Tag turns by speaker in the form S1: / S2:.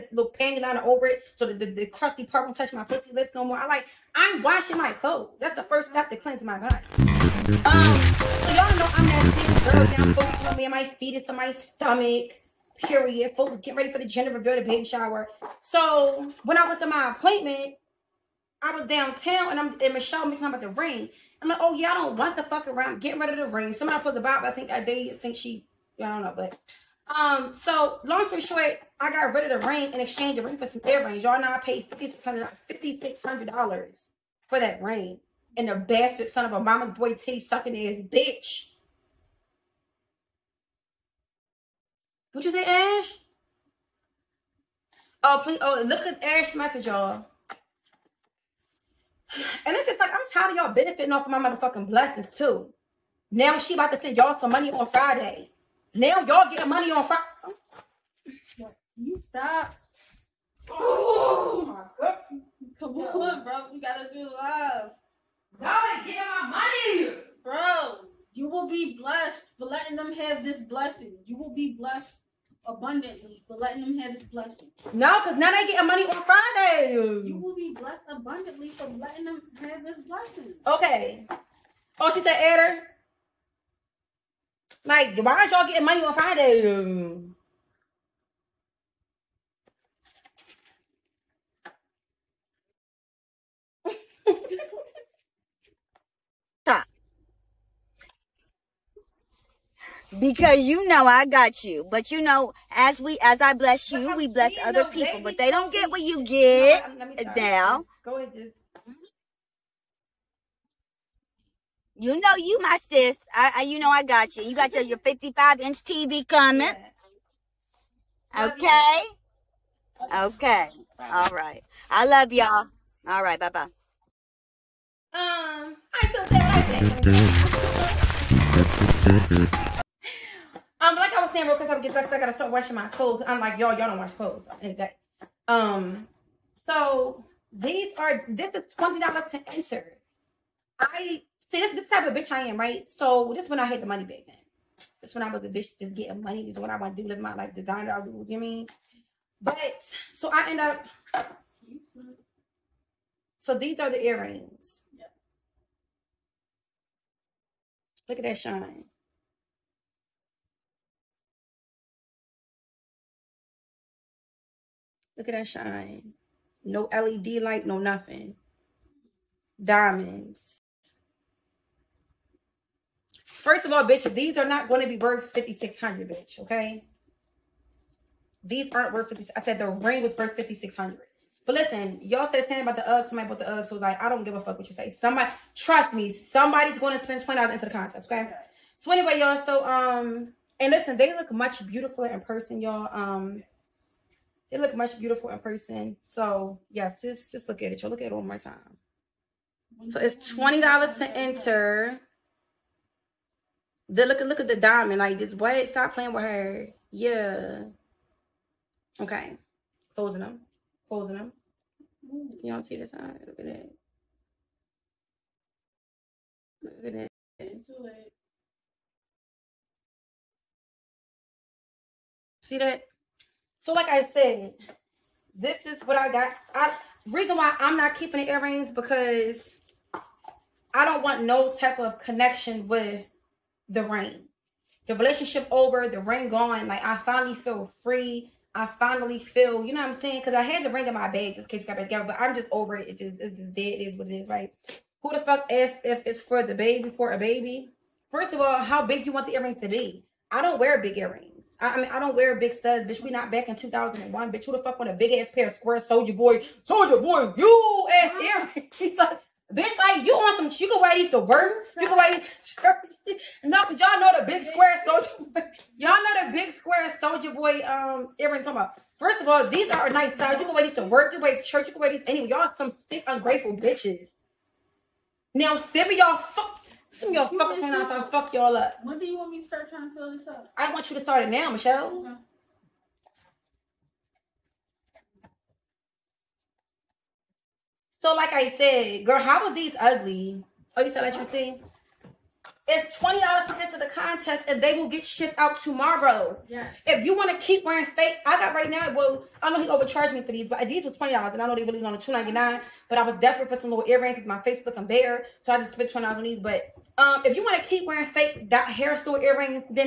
S1: put a little panty liner over it so that the, the crusty purple touch my pussy lips no more. I like I'm washing my clothes. That's the first step to cleanse my body. Um, so y'all know I'm that serious girl down focusing on me and my feet is to my stomach. Period. Full get ready for the gender reveal, the baby shower. So when I went to my appointment, I was downtown and I'm and Michelle me talking about the ring. I'm like, oh yeah, I don't want the fuck around. Getting rid of the ring. Somebody put the Bible. I think uh, they think she. I don't know, but um. So long story short, I got rid of the ring and exchanged the ring for some earrings. Y'all know I paid fifty six hundred fifty six hundred dollars for that ring. And the bastard son of a mama's boy titty sucking ass bitch. What you say, Ash? Oh, please. Oh, look at Ash's message, y'all. And it's just like, I'm tired of y'all benefiting off of my motherfucking blessings, too. Now she about to send y'all some money on Friday. Now y'all getting money on Friday.
S2: You stop.
S1: Oh, my God.
S2: Come on, bro. We gotta do live.
S1: Y'all ain't getting my money.
S2: Bro, you will be blessed for letting them have this blessing. You will be blessed abundantly for letting them have this blessing.
S1: No, because now they getting money on Friday.
S2: You will be blessed abundantly for letting them have this blessing.
S1: Okay. Oh, she said add her. Like, why is y'all getting money on Friday?
S3: Stop. Because you know I got you. But you know, as we as I bless you, we bless other people. But they don't get what you get
S1: No, let me stop.
S3: now.
S1: Go ahead, just. Mm-hmm.
S3: You know you my sis. I, I you know I got you. You got your, your 55 inch TV coming.
S1: Yeah. You.
S3: Okay? Okay. All right. I love y'all. All right. Bye bye.
S1: Um, I still say what I say. Um, like I was saying, real quick, I get I gotta start washing my clothes. I'm like, y'all, y'all don't wash clothes. Um, so these are this is twenty dollars to enter. I see this this type of bitch I am, right? So this when I had the money back then. This when I was a bitch just getting money. This is what I want to do, live my life, designer. I do, you know what I mean? But so I end up. So these are the earrings.
S2: Yes.
S1: Look at that shine. Look at that shine. No LED light, no nothing. Diamonds. First of all, bitch, these are not going to be worth 5600 bitch, okay? These aren't worth 50 I said the ring was worth 5600 But listen, y'all said something about the Uggs. Somebody bought the Uggs. So was like, I don't give a fuck what you say. Somebody, trust me, somebody's going to spend $20 into the contest, okay? So anyway, y'all, so, um, and listen, they look much beautiful in person, y'all. Um, they look much beautiful in person. So yes, just just look at it. Y'all look at it one more time. So it's twenty dollars to enter. Then look at look at the diamond. Like this wait, stop playing with her. Yeah. Okay. Closing them. Closing them. You don't see the side. Look at that. Look at.
S2: Too late.
S1: See that? So like I said, this is what I got. I reason why I'm not keeping the earrings because I don't want no type of connection with the ring. The relationship over, the ring gone. Like I finally feel free. I finally feel, you know what I'm saying? Because I had the ring in my bag just in case we got back together, but I'm just over it. It just it's just dead. It is what it is, right? Who the fuck asked if it's for the baby for a baby? First of all, how big you want the earrings to be? I don't wear big earrings. I, I mean, I don't wear big studs, bitch. We not back in 2001, bitch. Who the fuck want a big ass pair of square Soulja Boy, Soulja Boy, you ass earrings? Like, bitch, like you on some, you can wear these to work. You can wear these to church. No, but y'all know the big square soldier. Y'all know the big square Soulja Boy um earrings. Talking about. First of all, these are a nice size. You can wear these to work. You can wear these to church. You can wear these anyway. Y'all some sick, ungrateful bitches. Now, some of y'all fuck. Some of y'all fuck off. I fuck y'all up.
S2: When do you want me to start trying to fill this up?
S1: I want you to start it now, Michelle.
S2: Okay. So
S1: like I said, girl, how was these ugly? Oh, you said that you see? It's twenty dollars to enter the contest, and they will get shipped out tomorrow.
S2: Yes.
S1: If you want to keep wearing fake, I got right now. Well, I know he overcharged me for these, but these was twenty dollars, and I know they really on the two ninety nine. But I was desperate for some little earrings because my face was looking bare, so I just spent twenty dollars on these. But um, if you want to keep wearing fake that hair store earrings, then